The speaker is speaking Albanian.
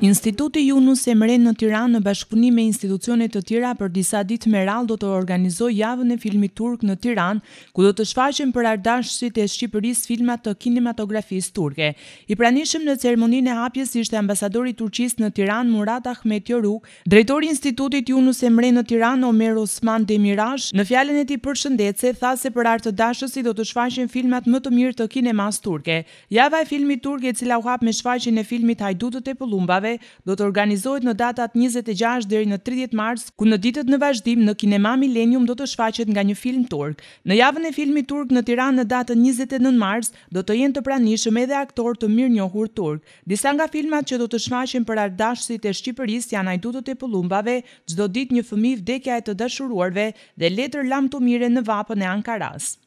Instituti Yunus Emre në Tiranë në bashkëpunim me institucione të tjera për disa ditë me radhë do të organizojë Javën e Filmit Turk në Tiranë, ku do të shfaqen për artdashësit e Shqipërisë filma të kinematografisë turke. I pranishëm në ceremoninë e hapjes ishte ambasadori i Turqisë në Tiranë, Murat Ahmet Yörük, drejtori i Institutit Yunus Emre në Tiranë, Ömer Osman Demirbaş, në fjalën e tij përshëndetëse tha se për artdashësit do të shfaqen filmat më të mirë të kinemasë turke. Java e filmit turk e cila u hap me shfaqjen e filmit Hajdutët e pëllumbave do të organizohet në datat njëzet e gjashtë deri në tridhjetë mars ku në ditët në vazhdim në Kinema Millennium do të shfaqet nga një film turk. Në Javën e filmit turk në Tiranë në datën njëzet e nëntë mars do të jenë të pranishëm edhe aktorë të mirënjohur turk. Disa nga filmat që do të shfaqen për artdashësit e Shqipërisë janë Hajdutët e pëllumbave, Çdo ditë një fëmijë, Vdekja e të dashuruarve dhe Letër lamtumire në vapën e Ankarasë.